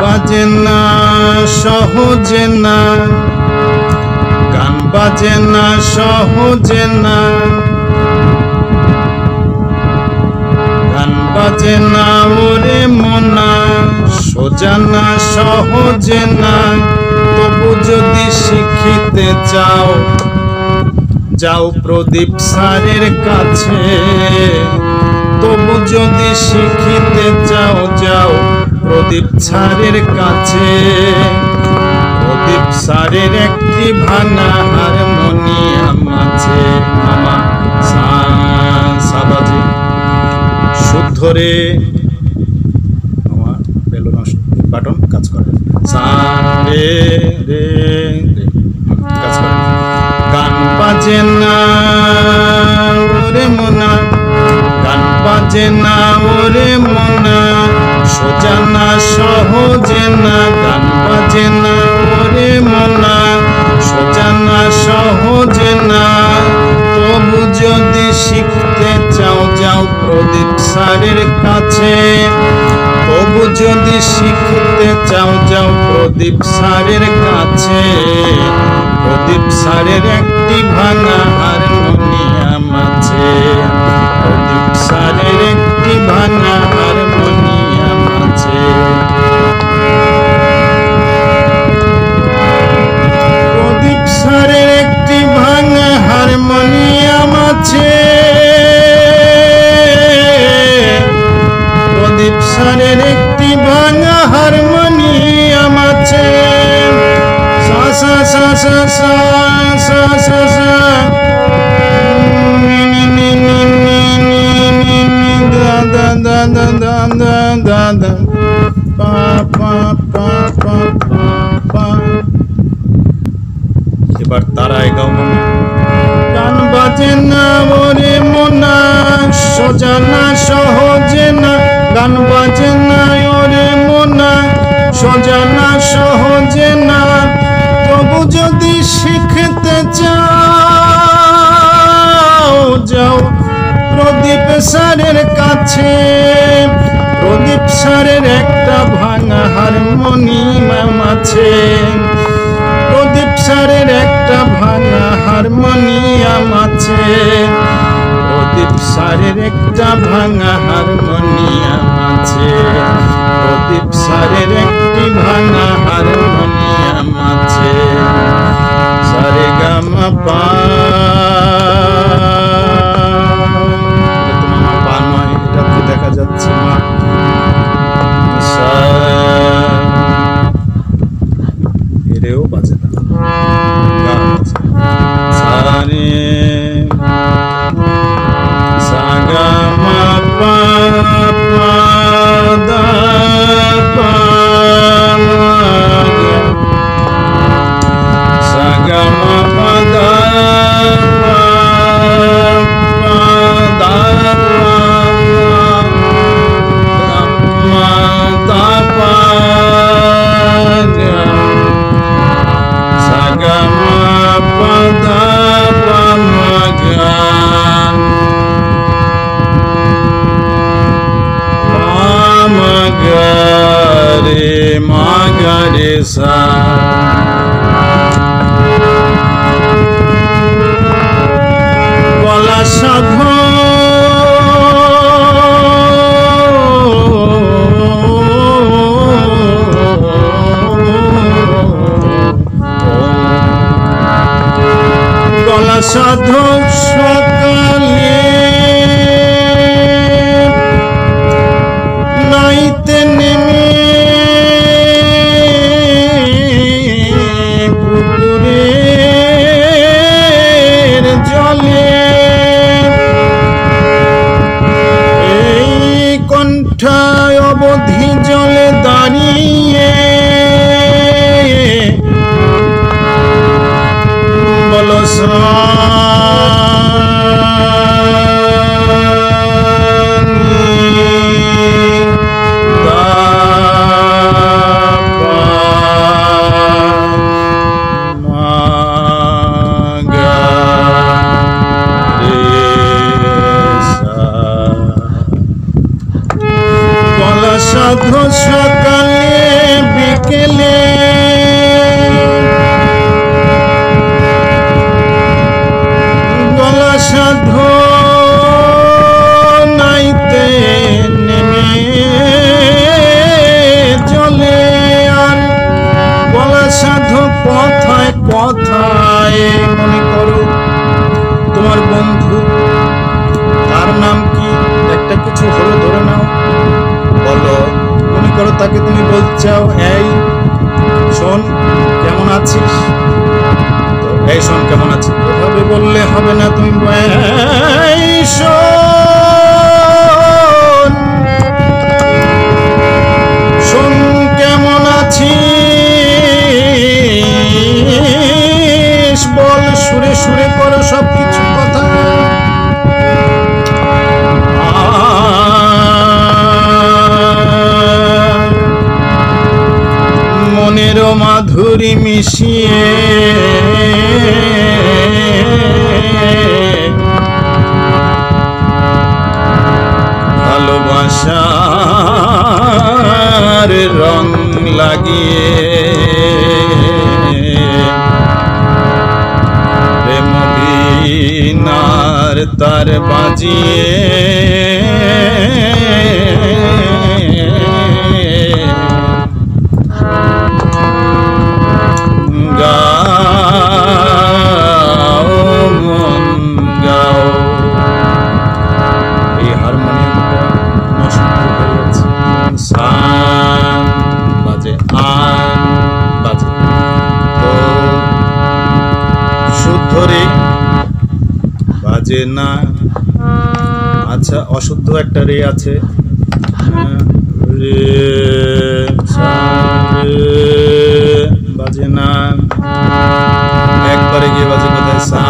বাজে না, সহজে না। গান বাজে না, সহজে না। গান বাজে না, ওরে মনা। সোজা না, সহজে না। তবু যদি শিখিতে চাও, যাও প্রদীপ স্যারের কাছে। তবু যদি শিখিতে চাও, যাও প্রদীপ স্যারের কাছে। প্রদীপ স্যারের একটি ভাঙা হারমোনিয়াম আছে সা- সাবাজি শুদ্ধ রে। আমার বেলুন বাটন, কাজ করে। সা রে রে। কাজ করে। গান বাজে না ওরে মোনা। গান বাজে না ওরে সোজা না সহজে না, গান বাজে না, ওরে মোনা। সোজা না সহজে না, তবু যদি শিখতে চাও, যাও প্রদীপ স্যারের কাছে। তবু যদি শিখতে চাও, যাও প্রদীপ স্যারের কাছে। প্রদীপ স্যারের একটি ভাঙা হারমোনিয়াম আছে। প্রদীপ স্যারের একটি ভাঙা পা পা এবার গাও গান বাজে না ওরে মোনা সোজা না সহজে না। গান বাজে না ওরে মোনা সোজা না সহজে না। তবু যদি শিখতে চাও যাও প্রদীপ স্যারের কাছে প্রদীপ স্যারের একটা ভাঙা হারমোনিয়াম আছে। প্রদীপ স্যারের একটা ভাঙা হারমোনিয়াম আছে। প্রদীপ স্যারের একটা ভাঙা হারমোনিয়াম আছে। প্রদীপ স্যারের একটি ভাঙা হারমোনিয়াম আছে। sangat mapan organizar. Qual a chave তাকে তুমি বলছাও এই শোন, কেমন আছিস? এই শোন, কেমন আছিস? এভাবে বললে হবে না তুমি এই শোন মাধুরী মিশিয়ে। ভালোবাসার রং লাগিয়ে। প্রেম বীণার তার বাজিয়ে। এই হারমোনিয়ামটা নষ্ট হয়ে সান বাজে আন বাজে। তো শুদ্ধ রে। বাজে না। আচ্ছা অশুদ্ধ একটা রে আছে। রে, বাজে না। একবারে গিয়ে বাজে কোথায় সা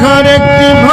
connect him